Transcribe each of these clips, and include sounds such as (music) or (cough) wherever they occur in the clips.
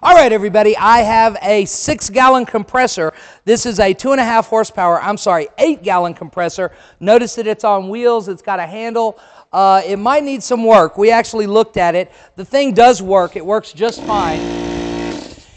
All right, everybody, I have a six gallon compressor. This is a two and a half horsepower, I'm sorry, eight gallon compressor. Notice that it's on wheels, it's got a handle. Uh, it might need some work. We actually looked at it. The thing does work, it works just fine.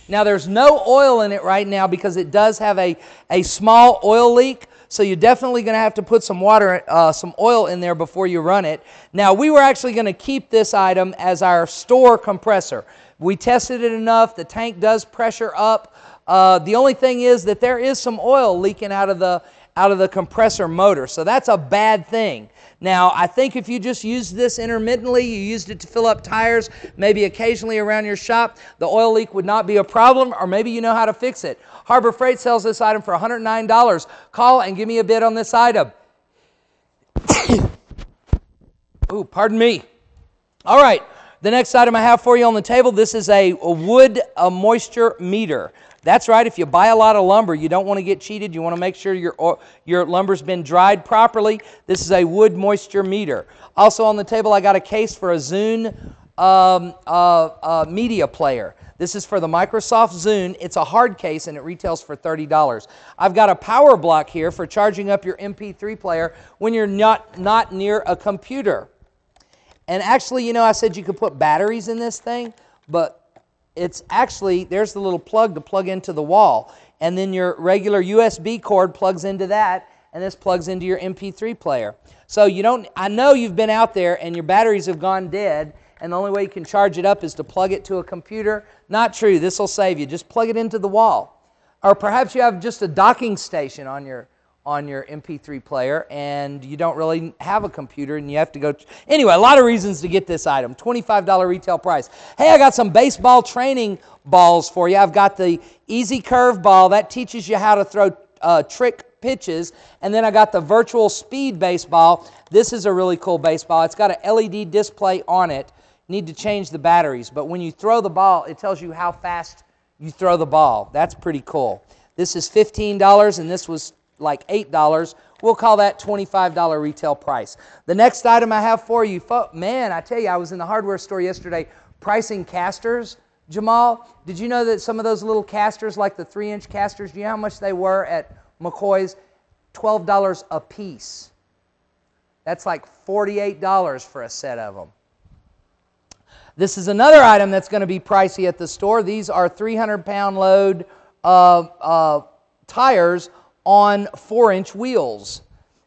Now, there's no oil in it right now because it does have a, a small oil leak. So you're definitely going to have to put some water, uh, some oil in there before you run it. Now, we were actually going to keep this item as our store compressor. We tested it enough. The tank does pressure up. Uh, the only thing is that there is some oil leaking out of the out of the compressor motor. So that's a bad thing. Now, I think if you just used this intermittently, you used it to fill up tires, maybe occasionally around your shop, the oil leak would not be a problem, or maybe you know how to fix it. Harbor Freight sells this item for $109. Call and give me a bid on this item. (coughs) Ooh, pardon me. All right. The next item I have for you on the table, this is a, wood a moisture meter. That's right, if you buy a lot of lumber, you don't want to get cheated. You want to make sure your, your lumber's been dried properly. This is a wood moisture meter. Also on the table, I got a case for a Zune um, uh, uh, media player. This is for the Microsoft Zune. It's a hard case and it retails for $30. I've got a power block here for charging up your MP3 player when you're not, not near a computer. And actually, you know, I said you could put batteries in this thing, but it's actually, there's the little plug to plug into the wall. And then your regular USB cord plugs into that, and this plugs into your MP3 player. So you don't, I know you've been out there and your batteries have gone dead, and the only way you can charge it up is to plug it to a computer. Not true. This will save you. Just plug it into the wall. Or perhaps you have just a docking station on your on your MP3 player and you don't really have a computer and you have to go. Anyway, a lot of reasons to get this item. $25 retail price. Hey, I got some baseball training balls for you. I've got the Easy Curve ball that teaches you how to throw uh, trick pitches. And then I got the Virtual Speed baseball. This is a really cool baseball. It's got an LED display on it. Need to change the batteries. But when you throw the ball, it tells you how fast you throw the ball. That's pretty cool. This is $15 and this was like $8. We'll call that $25 retail price. The next item I have for you, man, I tell you, I was in the hardware store yesterday pricing casters. Jamal, did you know that some of those little casters, like the three inch casters, do you know how much they were at McCoy's? $12 a piece. That's like $48 for a set of them. This is another item that's going to be pricey at the store. These are 300 pound load of uh, tires on four inch wheels.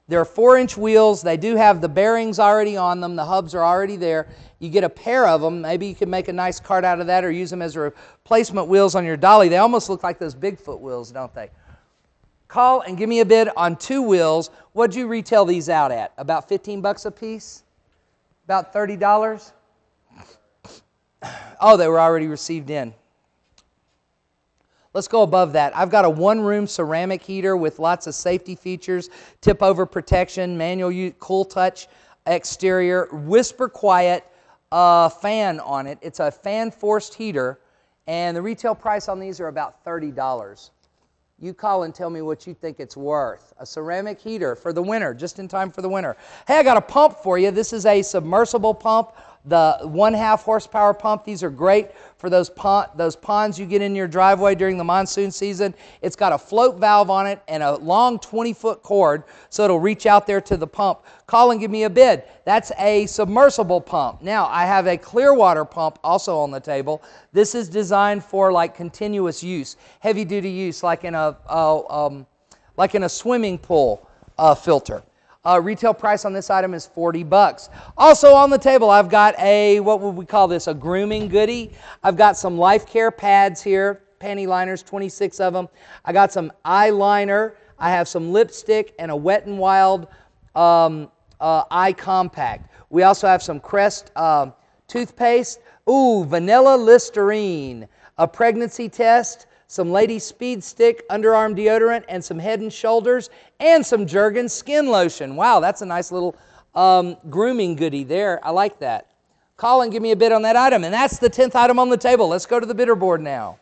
They're four inch wheels. They do have the bearings already on them. The hubs are already there. You get a pair of them. Maybe you can make a nice cart out of that or use them as replacement wheels on your dolly. They almost look like those Bigfoot wheels, don't they? Call and give me a bid on two wheels. What'd you retail these out at? About 15 bucks a piece? About $30? Oh, they were already received in. Let's go above that. I've got a one room ceramic heater with lots of safety features, tip over protection, manual cool touch exterior, whisper quiet uh, fan on it. It's a fan forced heater, and the retail price on these are about $30. You call and tell me what you think it's worth. A ceramic heater for the winter, just in time for the winter. Hey, I got a pump for you. This is a submersible pump the one half horsepower pump, these are great for those, pond, those ponds you get in your driveway during the monsoon season. It's got a float valve on it and a long 20 foot cord so it'll reach out there to the pump. Call and give me a bid. That's a submersible pump. Now, I have a clear water pump also on the table. This is designed for like continuous use, heavy duty use, like in a, um, like in a swimming pool uh, filter. Uh, retail price on this item is 40 bucks. Also on the table, I've got a, what would we call this, a grooming goodie. I've got some life care pads here, panty liners, 26 of them. I got some eyeliner. I have some lipstick and a Wet n Wild um, uh, eye compact. We also have some Crest uh, toothpaste. Ooh, vanilla Listerine. A pregnancy test some Lady Speed Stick underarm deodorant, and some Head and Shoulders, and some Jergens skin lotion. Wow, that's a nice little um, grooming goodie there. I like that. Call and give me a bid on that item. And that's the 10th item on the table. Let's go to the bidder board now.